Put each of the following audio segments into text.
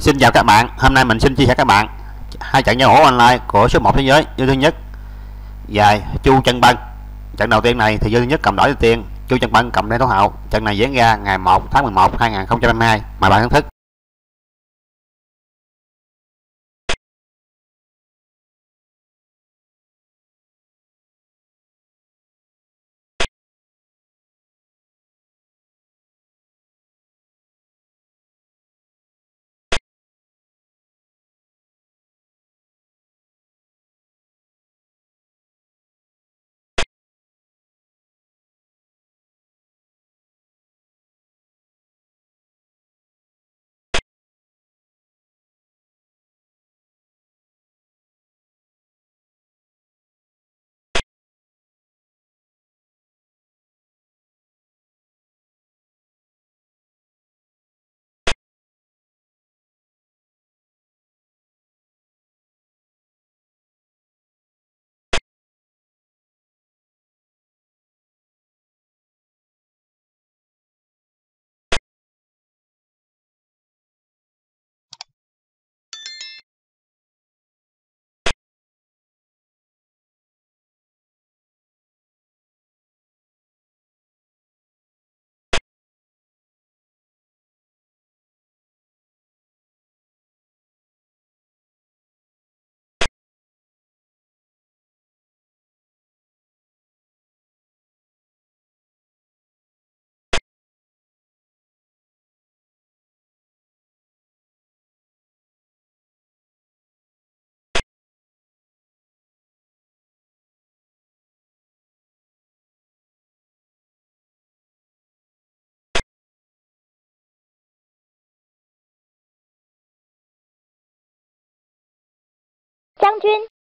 Xin chào các bạn, hôm nay mình xin chia sẻ các bạn hai trận giao hữu online của số 1 thế giới Dương Thứ Nhất dài Chu Chân Bân. Trận đầu tiên này thì Dương Thứ Nhất cầm đổi đầu tiên, Chu Chân Bân cầm đen tố hậu. Trận này diễn ra ngày 1 tháng 11 2022. Mời bạn thưởng thức. 将军。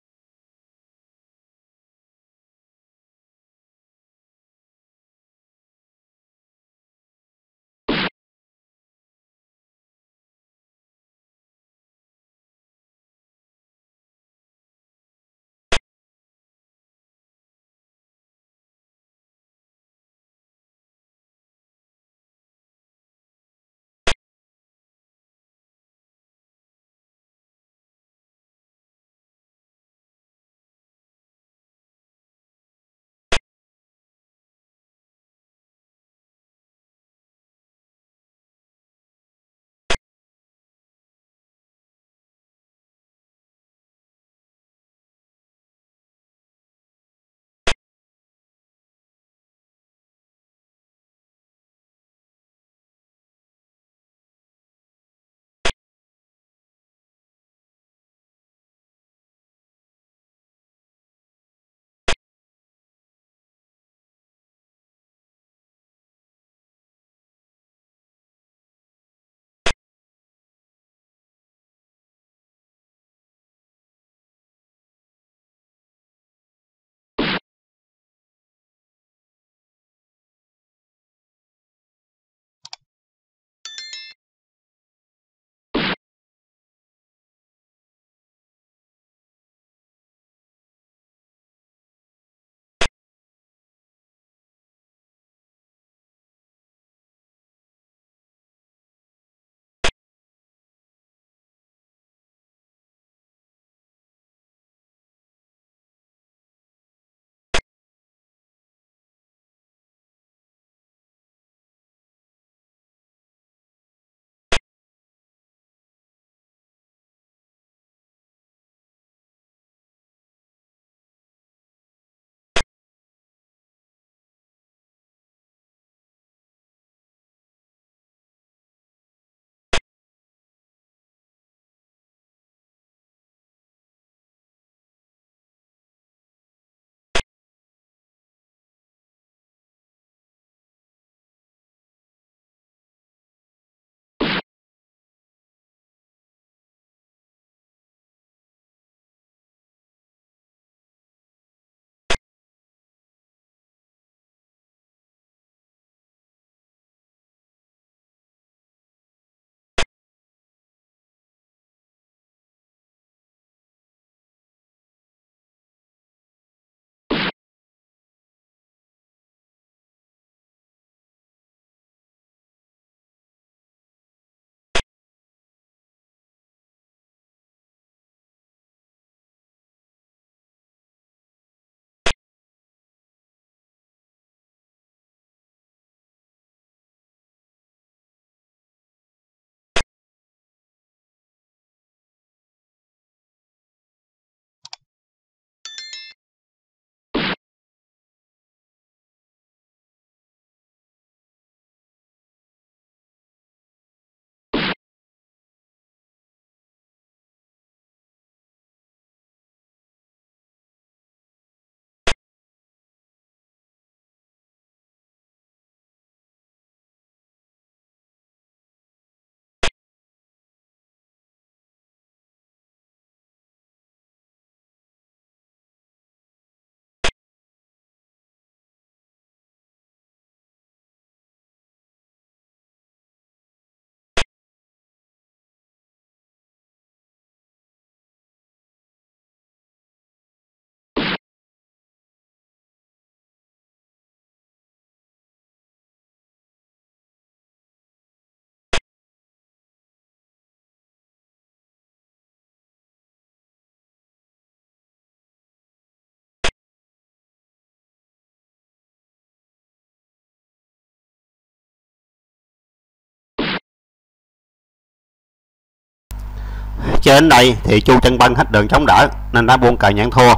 Cho đến đây thì Chu Chân Bân hết đường chống đỡ nên đã buông cờ nhận thua.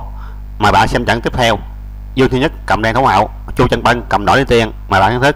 Mời bạn xem trận tiếp theo. Dương Thứ Nhất cầm đen thấu hậu, Chu Chân Bân cầm đỏ đi tiền. Mời bạn nhận thức.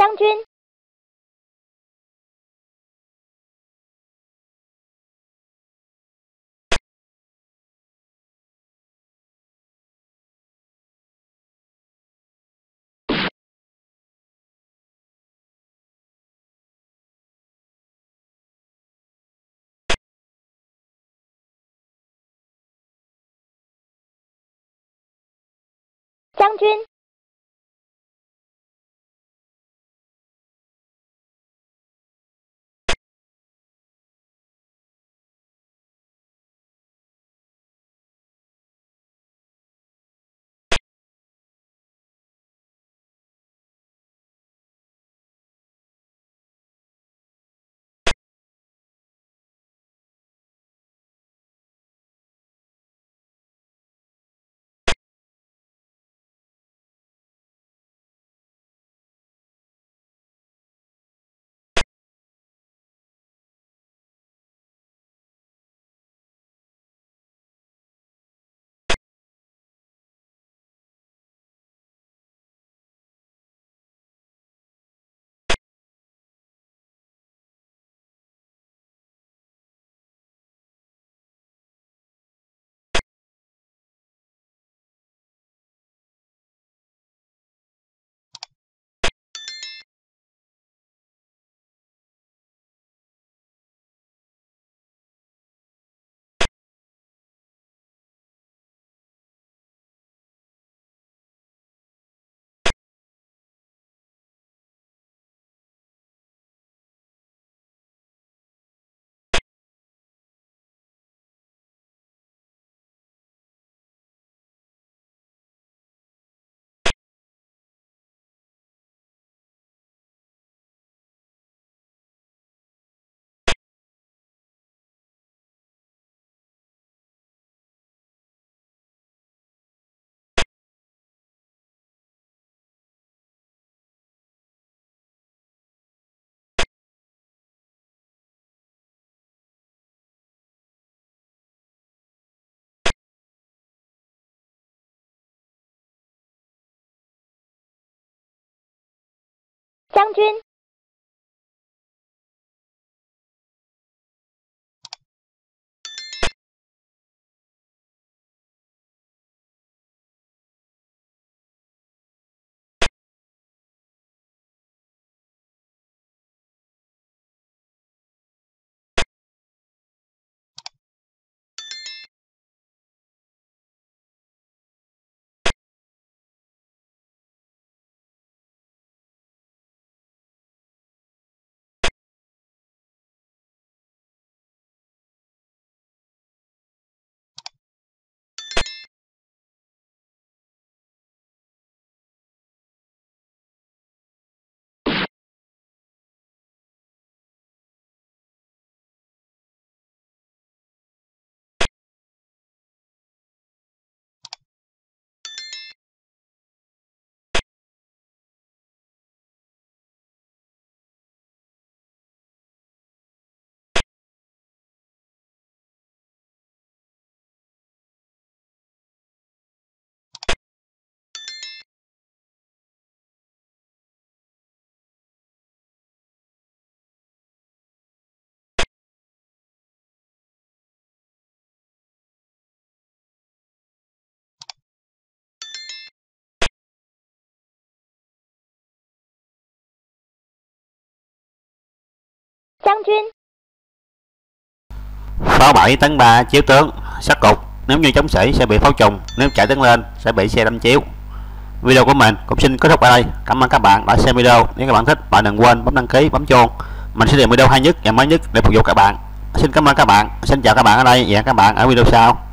将军将军。将军，将军，pháo 7 tấn 3 chiếu tướng sát cục. Nếu như chống sĩ sẽ bị pháo trùng nếu chạy tấn lên sẽ bị xe đâm chiếu. Video của mình cũng xin kết thúc ở đây. Cảm ơn các bạn đã xem video. Nếu các bạn thích bạn đừng quên bấm đăng ký bấm chuông. Mình sẽ tìm video hay nhất và mới nhất để phục vụ các bạn. Xin cảm ơn các bạn. Xin chào các bạn ở đây và hẹn các bạn ở video sau.